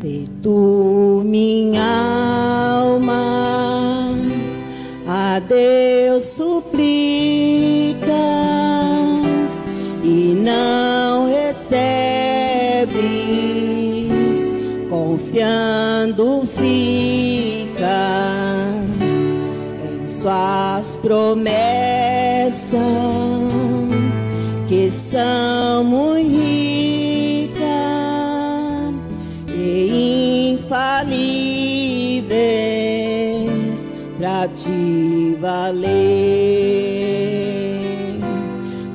Se tu, minha alma, a Deus suplicas e não recebes, confiando ficas em suas promessas que são muito para te valer,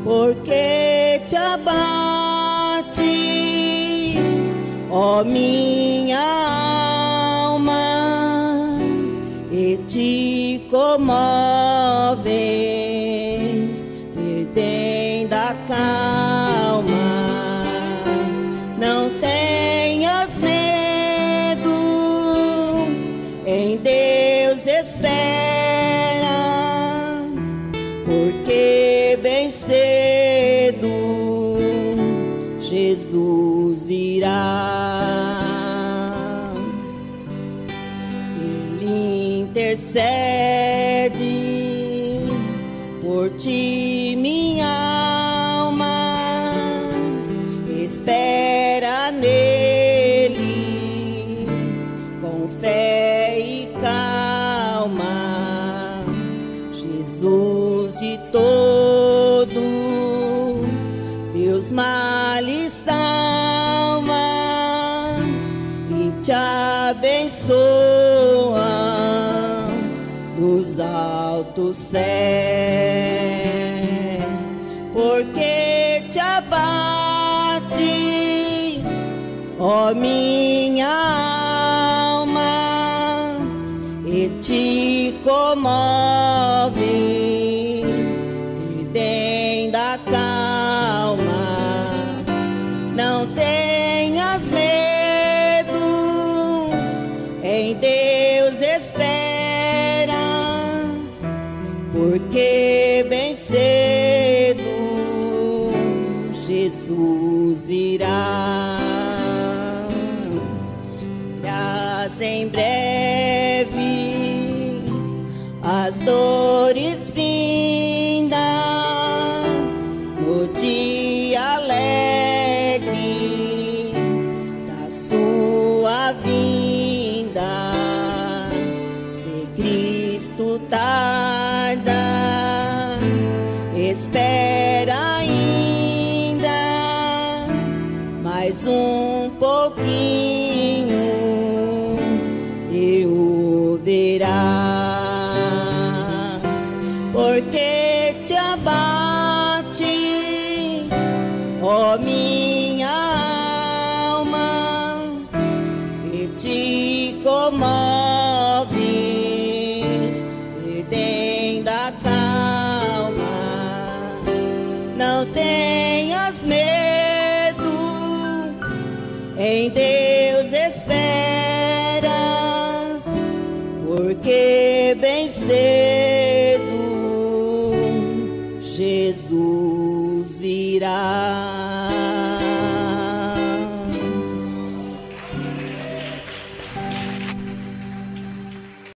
porque te abate, ó minha alma, e te comoves, porque bem cedo Jesus virá. Ele intercede por ti, minha alma. Espera De todo. Teus males salva e te abençoa. Dos altos céus, porque te abate, ó minha alma, e te comove, tenhas medo, em Deus espera, porque bem cedo Jesus virá. Irás em breve as dores findas tarda, espera ainda mais um pouquinho em Deus esperas, porque bem cedo Jesus virá.